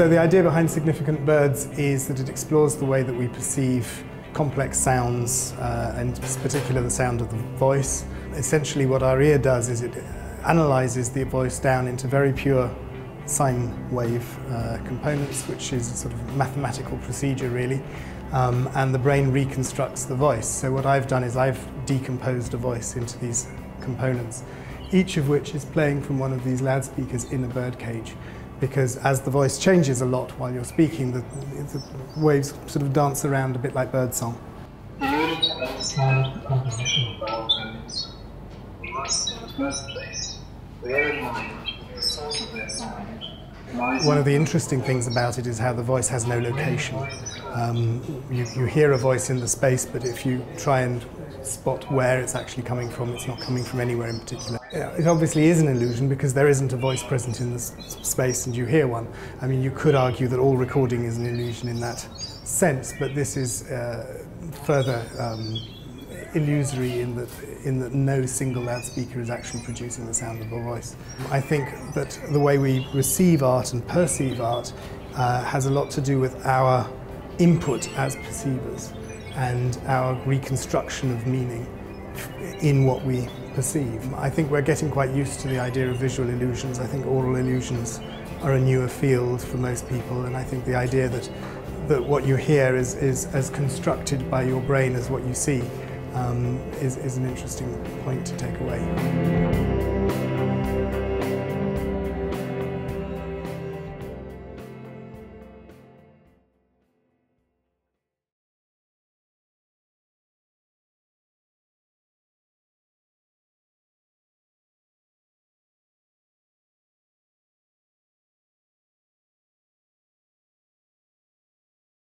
So the idea behind Significant Birds is that it explores the way that we perceive complex sounds, uh, and in particular the sound of the voice. Essentially what our ear does is it analyzes the voice down into very pure sine wave uh, components, which is a sort of mathematical procedure really, um, and the brain reconstructs the voice. So what I've done is I've decomposed a voice into these components, each of which is playing from one of these loudspeakers in a bird cage because as the voice changes a lot while you're speaking, the, the waves sort of dance around a bit like birdsong. One of the interesting things about it is how the voice has no location. Um, you, you, hear a voice in the space, but if you try and spot where it's actually coming from, it's not coming from anywhere in particular. It obviously is an illusion because there isn't a voice present in the space and you hear one. I mean, you could argue that all recording is an illusion in that sense, but this is uh, further um, illusory in that, in that no single loudspeaker is actually producing the sound of a voice. I think that the way we receive art and perceive art uh, has a lot to do with our input as perceivers and our reconstruction of meaning in what we perceive. I think we're getting quite used to the idea of visual illusions. I think aural illusions are a newer field for most people and I think the idea that that what you hear is, is as constructed by your brain as what you see um, is, is an interesting point to take away.